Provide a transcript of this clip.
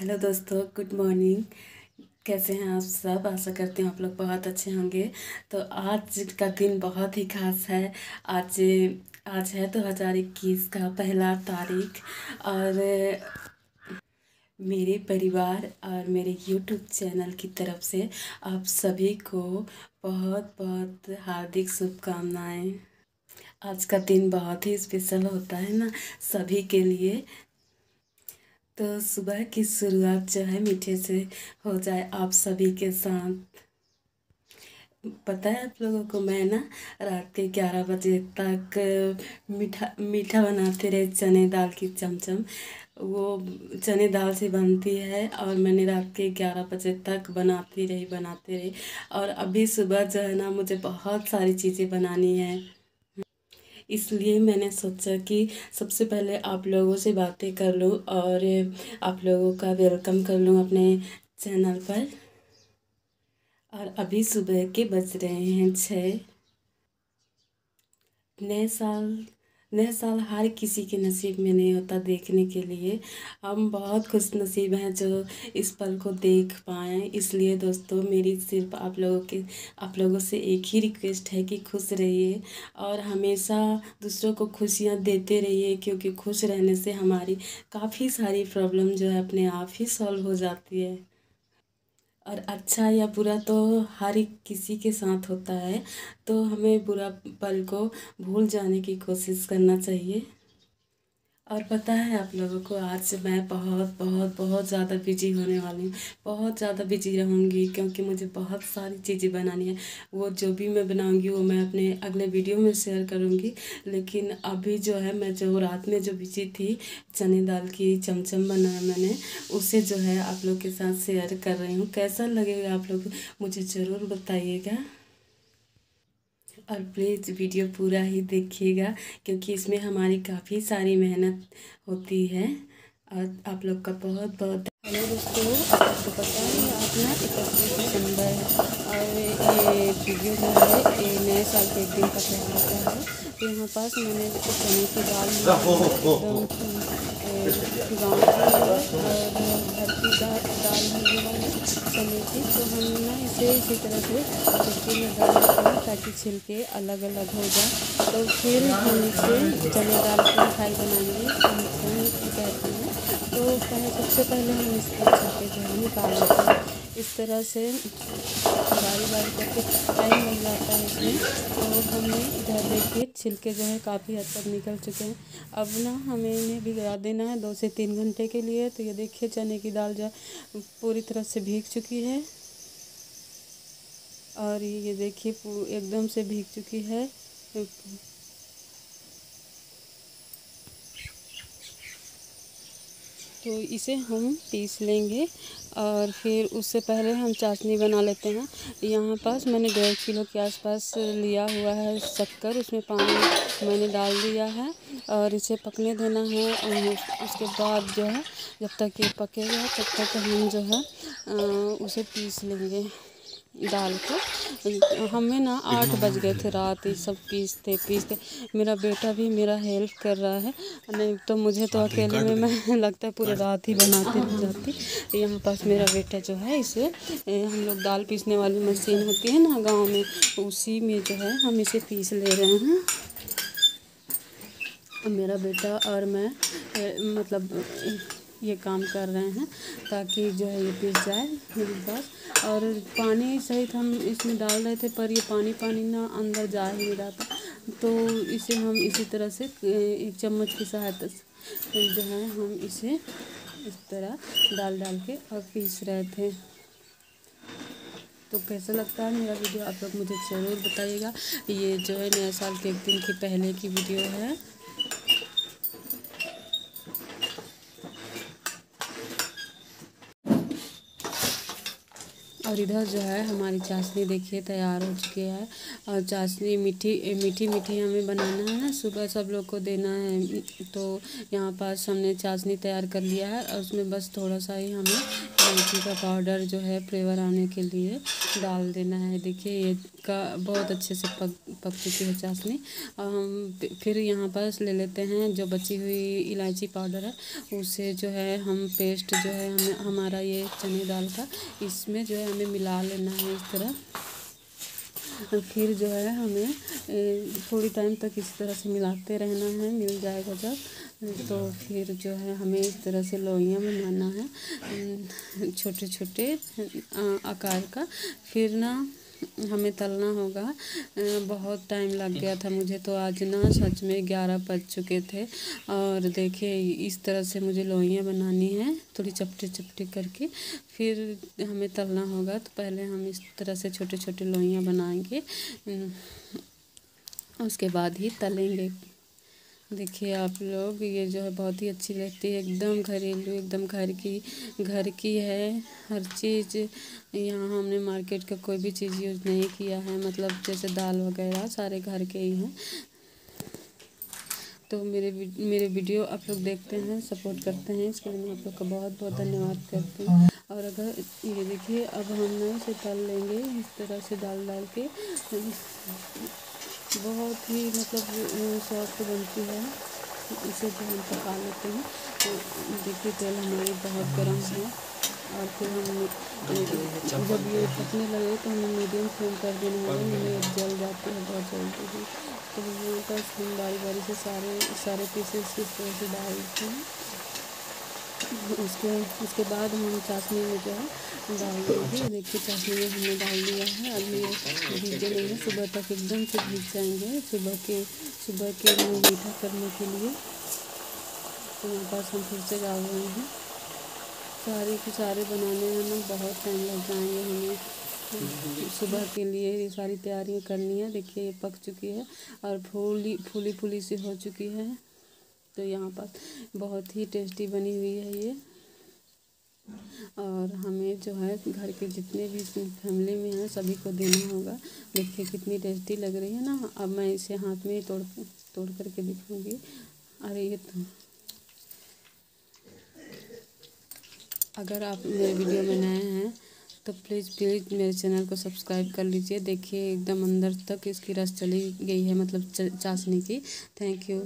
Hello दोस्तों, good morning. कैसे हैं आप सब? आशा करती हूँ आप लोग बहुत अच्छे होंगे। तो आज का दिन बहुत ही खास है। आज आज है दो हज़ार इक्कीस का पहला तारीख और मेरे परिवार और मेरे यूट्यूब चैनल की तरफ़ से आप सभी को बहुत बहुत हार्दिक शुभकामनाएँ। आज का दिन बहुत ही स्पेशल होता है ना, सभी के लिए। तो सुबह की शुरुआत जो है मीठे से हो जाए आप सभी के साथ। पता है आप लोगों को, मैं ना रात के ग्यारह बजे तक मीठा मीठा बनाते रहे चने दाल की चमचम। वो चने दाल से बनती है और मैंने रात के ग्यारह बजे तक बनाती रही बनाती रही। और अभी सुबह जो है ना मुझे बहुत सारी चीज़ें बनानी है। इसलिए मैंने सोचा कि सबसे पहले आप लोगों से बातें कर लूँ और आप लोगों का वेलकम कर लूँ अपने चैनल पर। और अभी सुबह के बज रहे हैं छः। नए साल नया साल हर किसी के नसीब में नहीं होता देखने के लिए। हम बहुत खुश नसीब हैं जो इस पल को देख पाएँ। इसलिए दोस्तों, मेरी सिर्फ़ आप लोगों के, आप लोगों से एक ही रिक्वेस्ट है कि खुश रहिए और हमेशा दूसरों को खुशियाँ देते रहिए, क्योंकि खुश रहने से हमारी काफ़ी सारी प्रॉब्लम जो है अपने आप ही सॉल्व हो जाती है। और अच्छा या बुरा तो हर एक किसी के साथ होता है तो हमें बुरा पल को भूल जाने की कोशिश करना चाहिए। और पता है आप लोगों को, आज से मैं बहुत बहुत बहुत ज़्यादा बिज़ी होने वाली हूँ। बहुत ज़्यादा बिज़ी रहूँगी क्योंकि मुझे बहुत सारी चीज़ें बनानी है। वो जो भी मैं बनाऊँगी, वो मैं अपने अगले वीडियो में शेयर करूँगी। लेकिन अभी जो है, मैं जो रात में जो बिज़ी थी, चने दाल की चमचम बनाया मैंने, उसे जो है आप लोग के साथ शेयर कर रही हूँ। कैसा लगेगा आप लोग? मुझे ज़रूर बताइएगा। और प्लीज़ वीडियो पूरा ही देखिएगा क्योंकि इसमें हमारी काफ़ी सारी मेहनत होती है। और आप लोग का बहुत बहुत हेलो दोस्तों आपको पता है आज ना इकतीस दिसंबर और ये वीडियो जो है ये नए साल के एक दिन का पहले का है। तो यहाँ पास मैंने चने की दाल गाँव की और चने की तो हम ना इसे इसी तरह से चक्की में डाल देते हैं ताकि छिलके अलग अलग हो जाए तो फिर हम इसे चने डाल के मिठाई बनाएँगे कहते हैं तो पहले सबसे पहले हम इसके छिलके जो है निकाल लेते हैं। इस तरह से बारी बारी करके टाइम लग जाता है इसमें तो हमने इधर देखिए छिलके जो है काफ़ी हद तक निकल चुके हैं। अब ना हमें इन्हें भिगा देना है दो से तीन घंटे के लिए तो ये देखिए चने की दाल जो पूरी तरह से भीग चुकी है और ये देखिए एकदम से भीग चुकी है। तो इसे हम पीस लेंगे और फिर उससे पहले हम चाशनी बना लेते हैं। यहाँ पास मैंने डेढ़ किलो के आसपास लिया हुआ है शक्कर, उसमें पानी मैंने डाल दिया है और इसे पकने देना है उसके बाद जो है, जब तक ये पकेगा तब तक हम जो है उसे पीस लेंगे। दाल को। हमें ना आठ बज गए थे रात ये सब पीसते पीसते। मेरा बेटा भी मेरा हेल्प कर रहा है। नहीं तो मुझे तो अकेले में मैं लगता है पूरी रात ही बनाती रह जाती। यहाँ पास मेरा बेटा जो है इसे हम लोग दाल पीसने वाली मशीन होती है ना गाँव में उसी में जो है हम इसे पीस ले रहे हैं। मेरा बेटा और मैं मतलब ये काम कर रहे हैं ताकि जो है ये पिस जाए मेरे पास। और पानी सहित हम इसमें डाल रहे थे, पर ये पानी पानी ना अंदर जा ही नहीं रहा था। तो इसे हम इसी तरह से एक चम्मच की सहायता से जो है हम इसे इस तरह डाल डाल के और पीस रहे थे। तो कैसा लगता है मेरा वीडियो? आप लोग मुझे ज़रूर बताइएगा। ये जो है नया साल के एक दिन की पहले की वीडियो है। और इधर जो है हमारी चाशनी देखिए तैयार हो चुकी है और चाशनी मीठी मीठी मीठी हमें बनाना है। सुबह सब लोग को देना है। तो यहाँ पास हमने चाशनी तैयार कर लिया है और उसमें बस थोड़ा सा ही हमें इलायची का पाउडर जो है फ्लेवर आने के लिए डाल देना है। देखिए ये का बहुत अच्छे से पक पक चुकी है चाशनी। और हम फिर यहाँ पर ले लेते हैं जो बची हुई इलायची पाउडर है। उसे जो है हम पेस्ट जो है हमें, हमारा ये चने दाल का, इसमें जो है हमें मिला लेना है इस तरह। फिर जो है हमें थोड़ी टाइम तक इस तरह से मिलाते रहना है, मिल जाएगा जब। तो फिर जो है हमें इस तरह से लोइयाँ बनाना है छोटे छोटे आकार का। फिर ना हमें तलना होगा। बहुत टाइम लग गया था मुझे तो आज ना सच में ग्यारह बज चुके थे। और देखिए, इस तरह से मुझे लोइयाँ बनानी है, थोड़ी चपटे चपटे करके। फिर हमें तलना होगा तो पहले हम इस तरह से छोटे छोटे लोइयाँ बनाएँगे। उसके बाद ही तलेंगे। देखिए आप लोग, ये जो है बहुत ही अच्छी लगती है। एकदम घरेलू, एकदम घर की घर की है हर चीज़। यहाँ हमने मार्केट का कोई भी चीज़ यूज़ नहीं किया है। मतलब जैसे दाल वगैरह सारे घर के ही हैं। तो मेरे मेरे वीडियो आप लोग देखते हैं, सपोर्ट करते हैं। इसके लिए मैं आप लोग का बहुत बहुत धन्यवाद करती हूँ। और अगर ये देखिए, अब हम इसे तल लेंगे, इस तरह से डाल डाल के। बहुत ही मतलब सॉफ्ट बनती है इसे जो हम पका लेते हैं। तो देखिए तेल हमारी बहुत गर्म है और फिर हम जब ये पकने लगे तो हमें मीडियम फ्लेम कर देना है। हमें जल जाती है बहुत जल्दी ही। तो यहाँ पर हम बारी बारी से सारे सारे पीसेस इस तरह से डाल देते हैं। उसके उसके बाद हम चाशनी में जो है डाल देंगे देखिए चाशनी में हमने डाल दिया है। अब ये भीगे नहीं है। सुबह तक एकदम से भीग जाएँगे। सुबह के सुबह के मुँह मीठा करने के लिए तो मेरे पास हम फिर से डाल रहे हैं। सारे के सारे बनाने में ना बहुत टाइम लग जाएँगे हमें। सुबह के लिए ये सारी तैयारियाँ करनी है। देखिए ये पक चुकी है और फूली फूली फूली सी हो चुकी है। तो यहाँ पर बहुत ही टेस्टी बनी हुई है ये। और हमें जो है घर के जितने भी फैमिली में हैं, सभी को देना होगा। देखिए कितनी टेस्टी लग रही है ना। अब मैं इसे हाथ में ही तोड़ तोड़ करके दिखाऊँगी। अरे ये तो अगर आप मेरे वीडियो में नए हैं तो प्लीज़ प्लीज़ मेरे चैनल को सब्सक्राइब कर लीजिए। देखिए एकदम अंदर तक इसकी रस चली गई है मतलब चाशनी की। Thank you